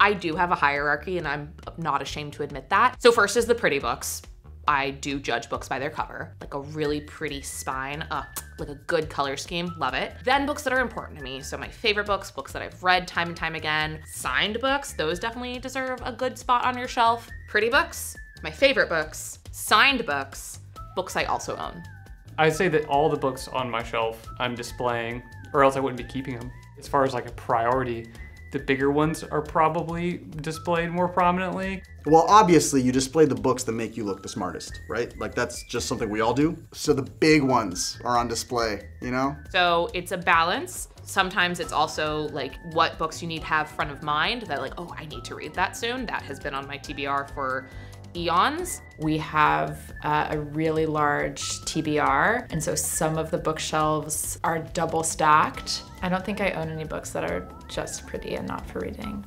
I do have a hierarchy and I'm not ashamed to admit that. So first is the pretty books. I do judge books by their cover, like a really pretty spine, uh, like a good color scheme, love it. Then books that are important to me. So my favorite books, books that I've read time and time again, signed books, those definitely deserve a good spot on your shelf. Pretty books, my favorite books, signed books, books I also own. I'd say that all the books on my shelf I'm displaying, or else I wouldn't be keeping them. As far as like a priority, the bigger ones are probably displayed more prominently. Well, obviously, you display the books that make you look the smartest, right? Like, that's just something we all do. So the big ones are on display, you know? So it's a balance. Sometimes it's also like what books you need to have front of mind that, like, oh, I need to read that soon. That has been on my TBR for eons. We have uh, a really large TBR, and so some of the bookshelves are double stacked. I don't think I own any books that are just pretty and not for reading.